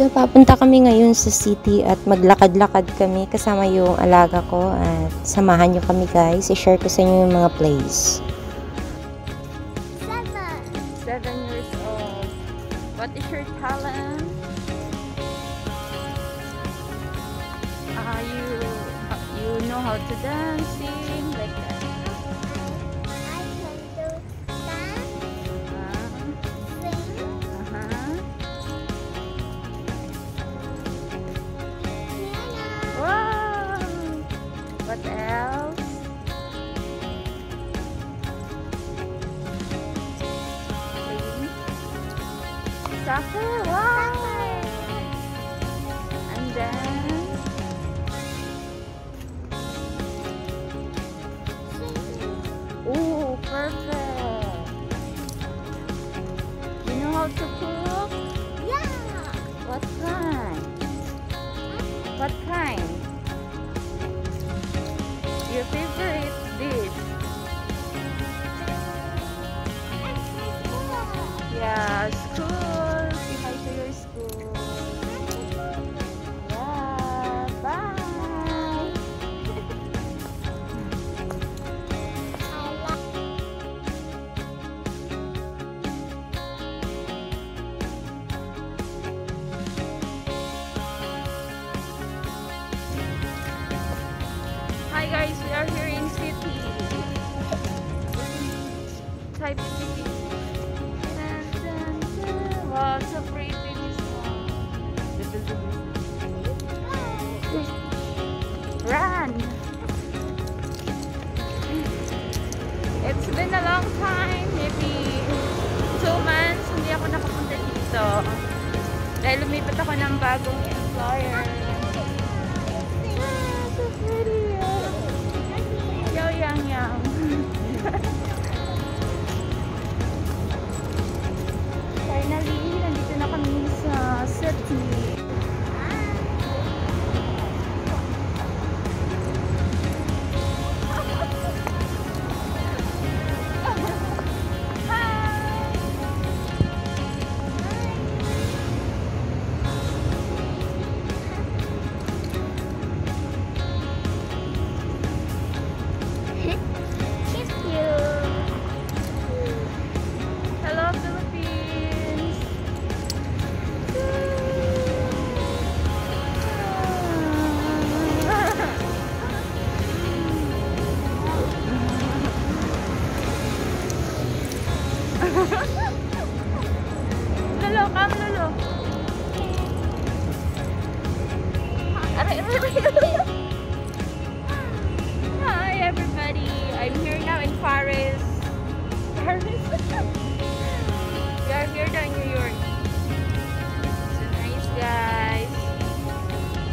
So, papunta kami ngayon sa city at maglakad-lakad kami kasama yung alaga ko at samahan nyo kami guys. I-share ko sa inyo yung mga place. Seven. Seven years old. What is your talent? Are you, you know how to dance? Let's go.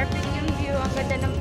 Perfect yung view. Ang ganda ng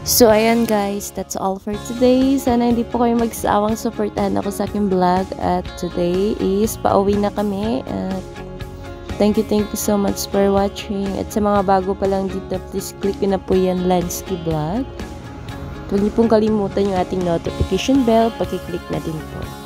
So, ayan guys, that's all for today. Sana hindi po kayo magsawang supportahan ako sa aking vlog. At today is pauwi na kami. At thank you, thank you so much for watching. At sa mga bago pa lang dito, please click na po yan, Lansky Vlog. Huwag niyo pong kalimutan yung ating notification bell. Pakiclick na din po.